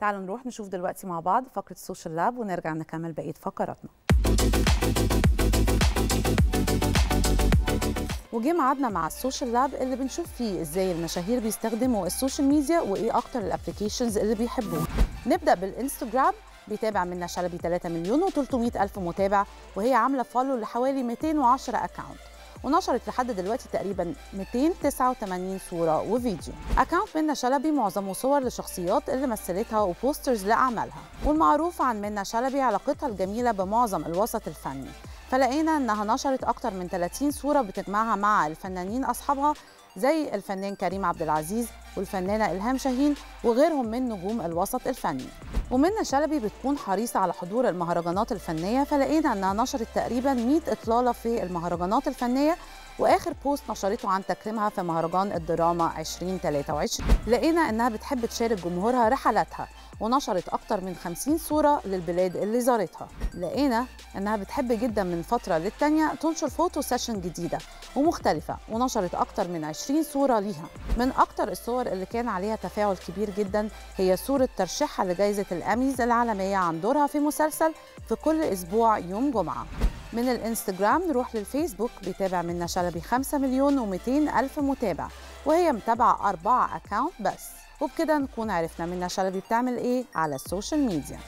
تعالوا نروح نشوف دلوقتي مع بعض فقرة ال social lab ونرجع نكمل بقية فقراتنا. وجه ميعادنا مع ال social lab اللي بنشوف فيه إزاي المشاهير بيستخدموا ال social media وإيه أكتر ال applications اللي بيحبوها. نبدأ بالإنستجرام بيتابع منى شلبي 3 مليون و300 ألف متابع وهي عاملة follow لحوالي 210 account ونشرت لحد دلوقتي تقريبا 289 صورة وفيديو. account منى شلبي معظمه صور لشخصيات اللي مثلتها و posters لأعمالها والمعروف عن منى شلبي علاقتها الجميلة بمعظم الوسط الفني. فلقينا إنها نشرت أكتر من 30 صورة بتجمعها مع الفنانين أصحابها زي الفنان كريم عبد العزيز والفنانة إلهام شاهين وغيرهم من نجوم الوسط الفني. ومنى شلبي بتكون حريصة على حضور المهرجانات الفنية فلقينا إنها نشرت تقريبا 100 إطلالة في المهرجانات الفنية وآخر بوست نشرته عن تكريمها في مهرجان الدراما 2023 لقينا إنها بتحب تشارك جمهورها رحلاتها ونشرت أكتر من 50 صورة للبلاد اللي زارتها. لقينا إنها بتحب جدا من فترة للتانية تنشر photo session جديدة ومختلفة ونشرت أكتر من 20 صورة ليها. من أكتر الصور اللي كان عليها تفاعل كبير جدا هي صورة ترشيحها لجائزة الأميز العالمية عن دورها في مسلسل في كل أسبوع يوم جمعة. من الانستجرام نروح للفيسبوك بيتابع منى شلبي 5 مليون و200 ألف متابع وهي متابعة أربعة account بس. وبكده نكون عرفنا منى شلبي بتعمل إيه على ال social media.